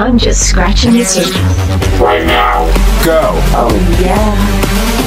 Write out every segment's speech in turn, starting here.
I'm just scratching the surface. Right now. Go. Oh yeah.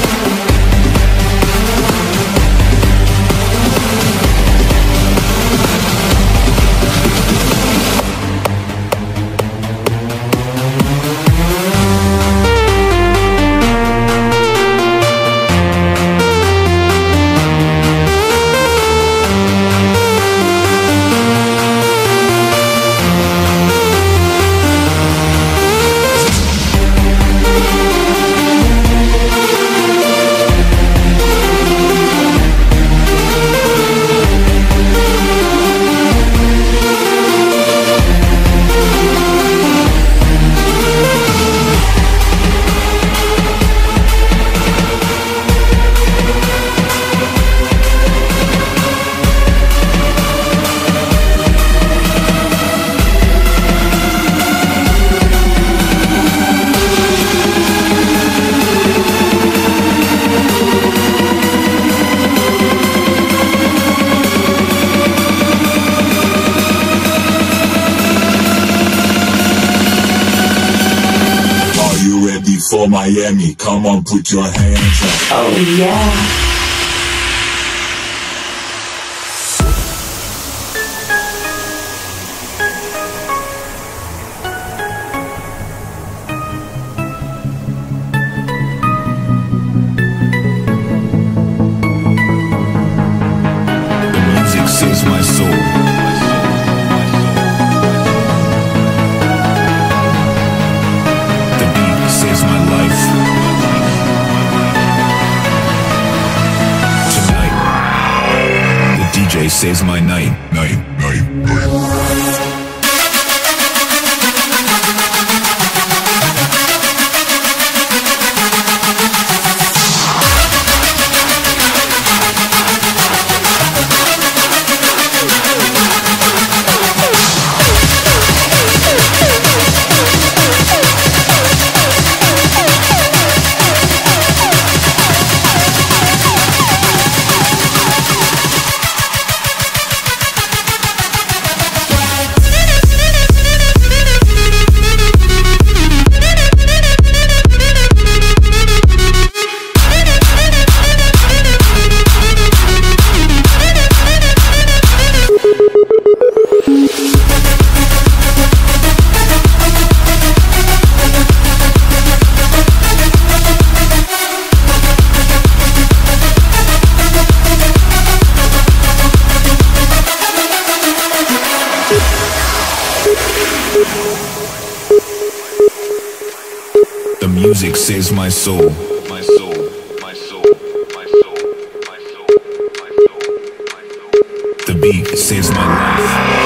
For Miami? Come on, put your hands up. Oh yeah. DJ saves my night. Night, night, night. The music saves my soul. My soul. My soul. My soul. My soul. My soul. My soul. The beat saves my life.